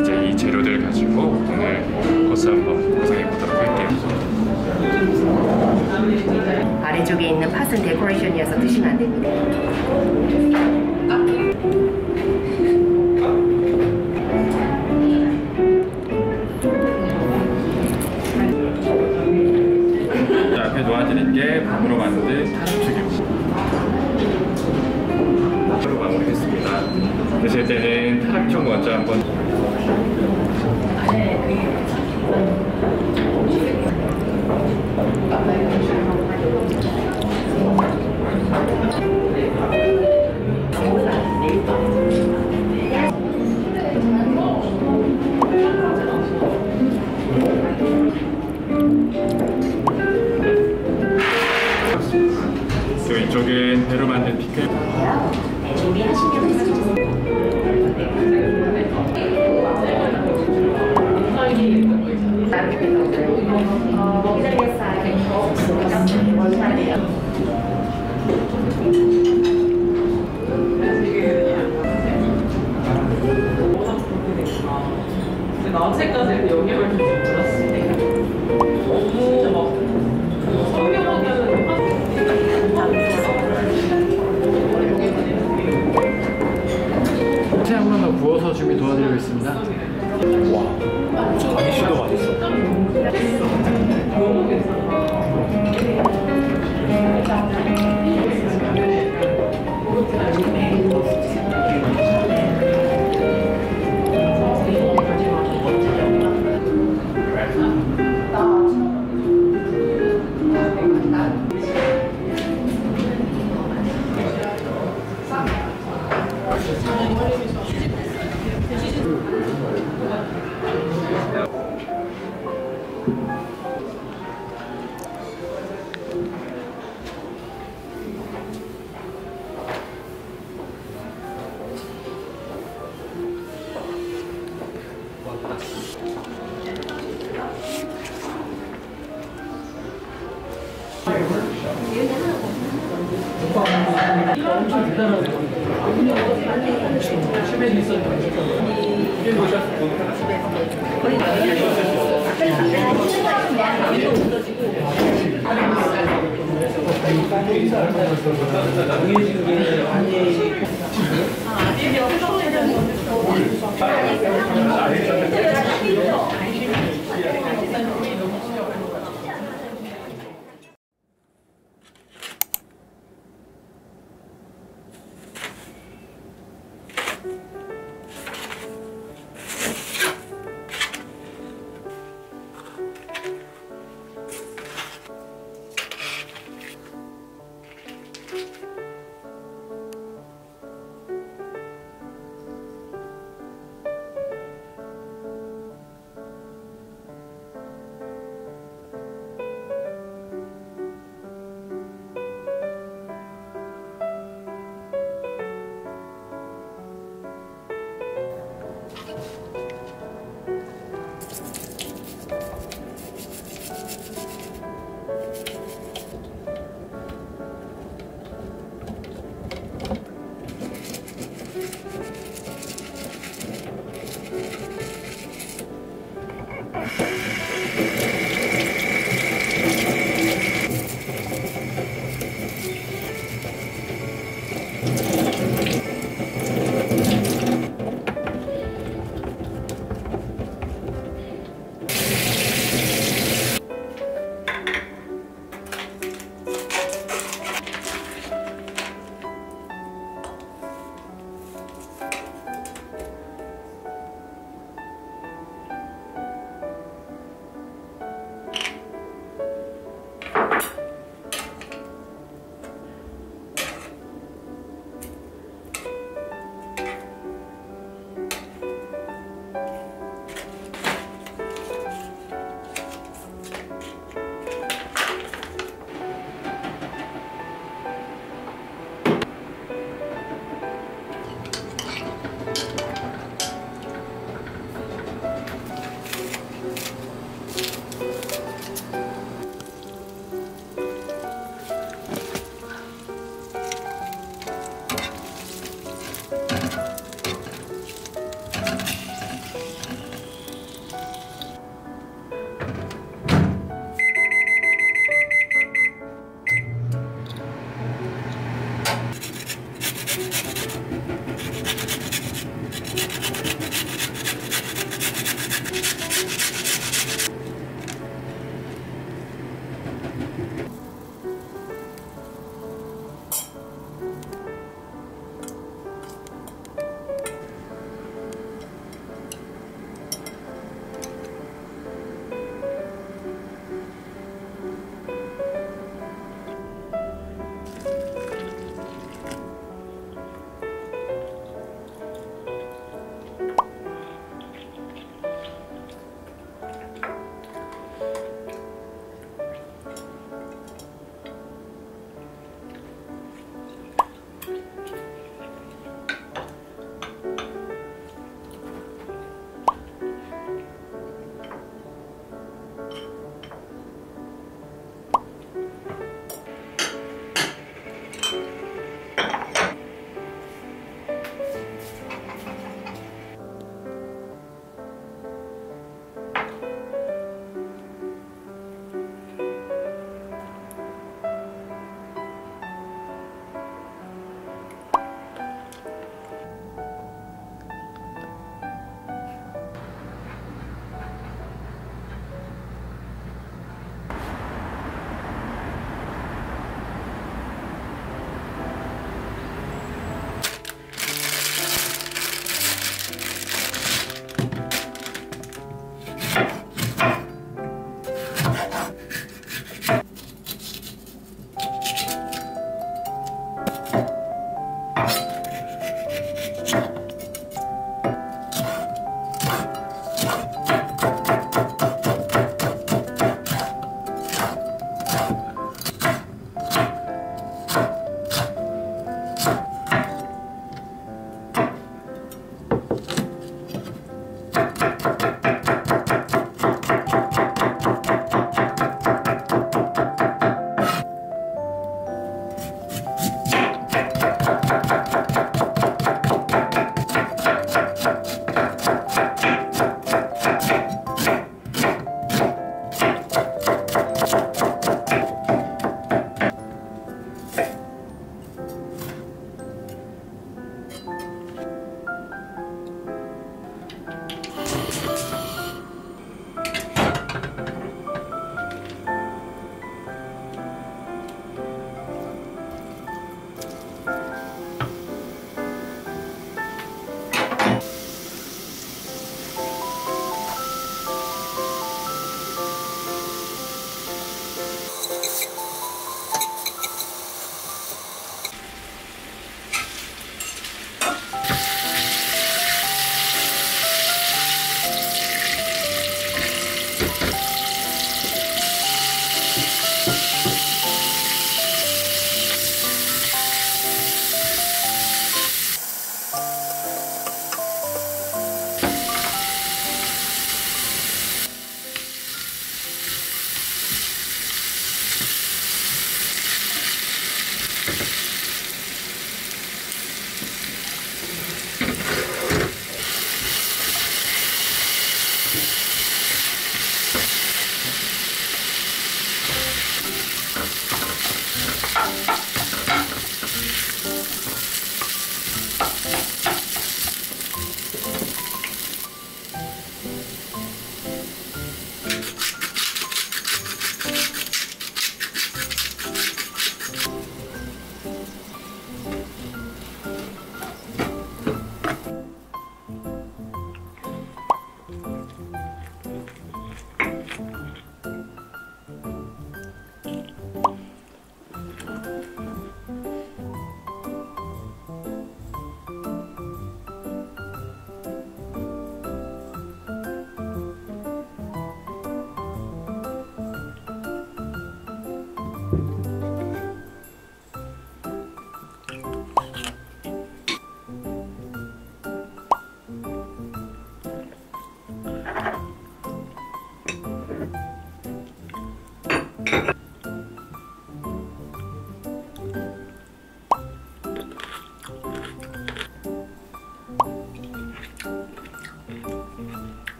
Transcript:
이제 이 재료들 가지고 오늘 코스 한번 구성해 보도록 할게요. 아래쪽에 있는 팥은 데코레이션이어서 드시면 안 됩니다. 먼저 한번. 또 이쪽은 배로 만든 피클. 근데 나 한테까지 영향을 엄청 대단한 거예요. 집에 있었던 거예요.